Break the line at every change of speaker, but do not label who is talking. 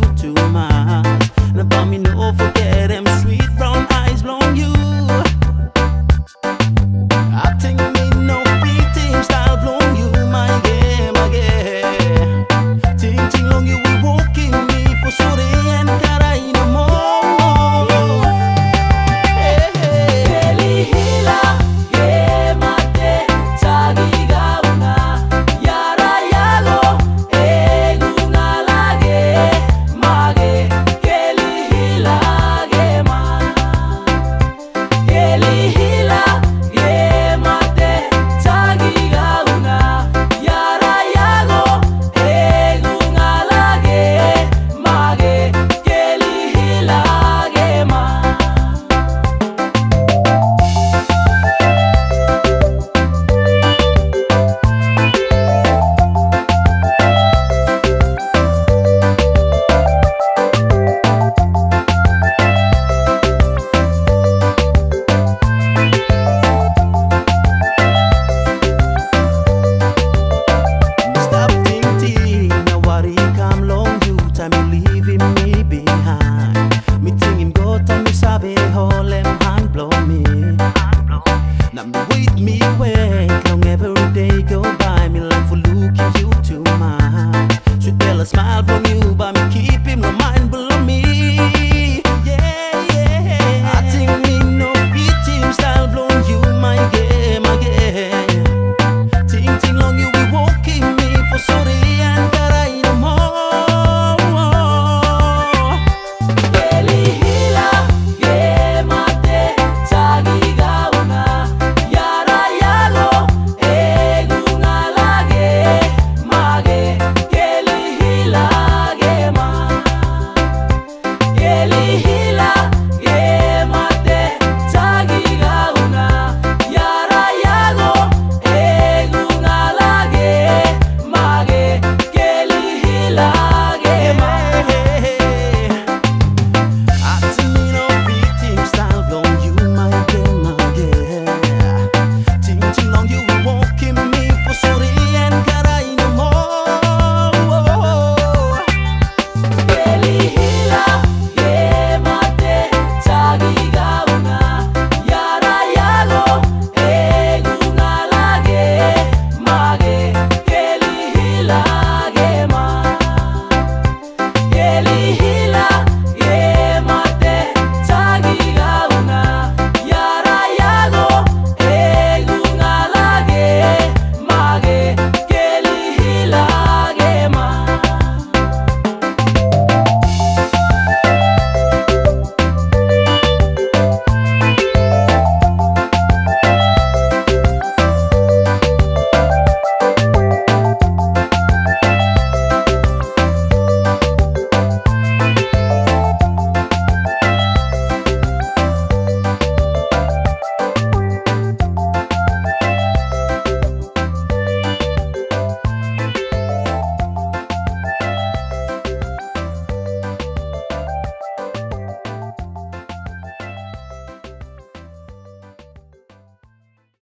to Now me wait, me away. Long every day go by, me long for looking you to mine. Should tell a smile from you, but me keep him no mind.